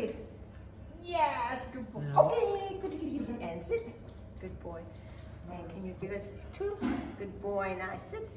bit. Yes, good boy. No. Okay, good, good, good, good. And sit. Good boy. And can you see this too? Good boy. Now Sit.